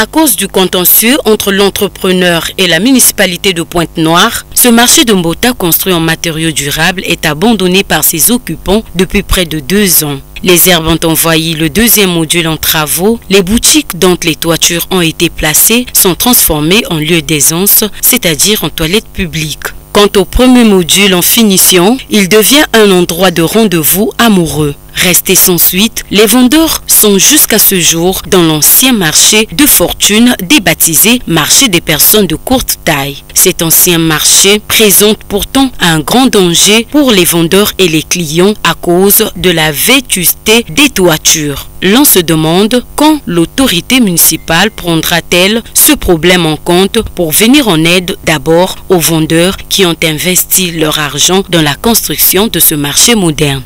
À cause du contentieux entre l'entrepreneur et la municipalité de Pointe-Noire, ce marché de Mbota construit en matériaux durables est abandonné par ses occupants depuis près de deux ans. Les herbes ont envahi le deuxième module en travaux. Les boutiques dont les toitures ont été placées sont transformées en lieu d'aisance, c'est-à-dire en toilettes publiques. Quant au premier module en finition, il devient un endroit de rendez-vous amoureux. Restés sans suite, les vendeurs sont jusqu'à ce jour dans l'ancien marché de fortune débaptisé marché des personnes de courte taille. Cet ancien marché présente pourtant un grand danger pour les vendeurs et les clients à cause de la vétusté des toitures. L'on se demande quand l'autorité municipale prendra-t-elle ce problème en compte pour venir en aide d'abord aux vendeurs qui ont investi leur argent dans la construction de ce marché moderne.